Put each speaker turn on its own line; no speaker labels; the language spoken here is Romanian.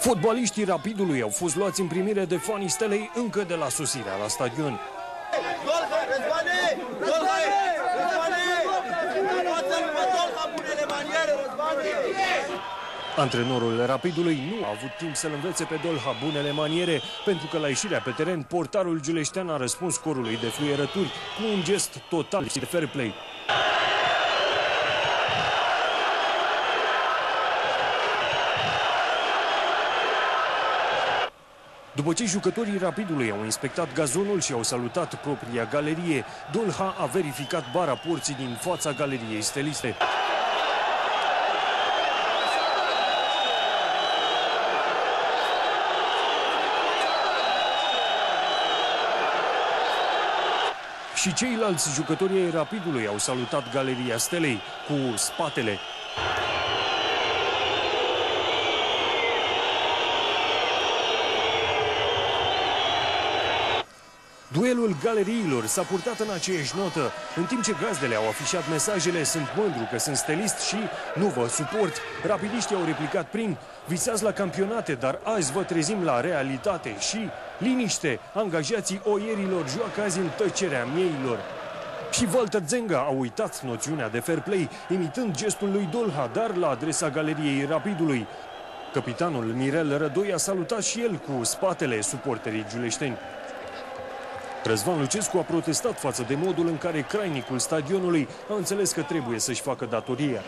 Fotbaliștii Rapidului au fost luați în primire de fanii Stelei încă de la sosirea la stadion. Antrenorul Rapidului nu a avut timp să-l învețe pe Dolha bunele maniere, pentru că la ieșirea pe teren, portarul giuleștean a răspuns corului de fluierături cu un gest total de fair play. După ce jucătorii Rapidului au inspectat gazonul și au salutat propria galerie, Dolha a verificat bara porții din fața galeriei steliste. Și ceilalți jucători ai Rapidului au salutat galeria Stelei cu spatele. Duelul galeriilor s-a purtat în aceeași notă, în timp ce gazdele au afișat mesajele Sunt mândru că sunt stelist și Nu vă suport. Rapidiștii au replicat prin Visați la campionate, dar azi vă trezim la realitate și Liniște, angajații oierilor joacă azi în tăcerea mieilor. Și Walter Zenga a uitat noțiunea de fair play, imitând gestul lui Dolha, dar la adresa galeriei Rapidului. Capitanul Mirel Rădoi a salutat și el cu spatele suporterii giuleșteni. Răzvan Lucescu a protestat față de modul în care crainicul stadionului a înțeles că trebuie să-și facă datoria.